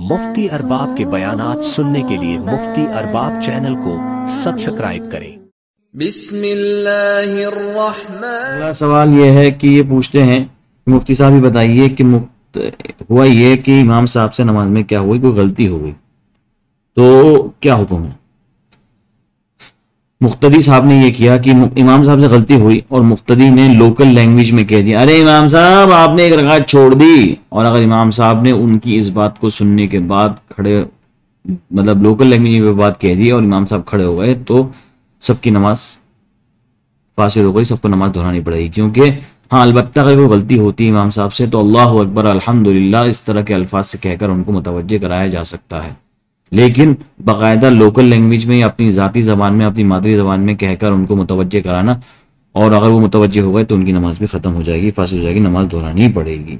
मुफ्ती अरबाब के बयान सुनने के लिए मुफ्ती अरबाब चैनल को सब्सक्राइब करें। अगला सवाल यह है कि ये पूछते हैं मुफ्ती साहब ही बताइए कि मुफ़्त हुआ ये कि इमाम साहब से नमाज़ में क्या हुई कोई गलती हो गई? तो क्या हुक्म है? मुख्तदी साहब ने ये किया कि इमाम साहब से गलती हुई और मुख्तदी ने लोकल लैंग्वेज में कह दिया, अरे इमाम साहब, आपने एक रकात छोड़ दी। और अगर इमाम साहब ने उनकी इस बात को सुनने के बाद खड़े मतलब लोकल लैंग्वेज में बात कह दी और इमाम साहब खड़े हो गए तो सबकी नमाज़ फासिल हो गई, सबको नमाज़ दोहरानी पड़ेगी। क्योंकि हाँ अलबत्ता अगर कोई गलती होती है इमाम साहब से तो अल्लाह अकबर अलहमदिल्ला इस तरह के अल्फाज से कहकर उनको मुतवजह कराया जा सकता है। लेकिन बाकायदा लोकल लैंग्वेज में अपनी ज़ाती ज़बान में, अपनी मादरी ज़बान में कहकर उनको मुतवजह कराना, और अगर वो मुतवजह हो गए तो उनकी नमाज़ भी ख़त्म हो जाएगी, फासिल हो जाएगी, नमाज़ दोहरानी पड़ेगी।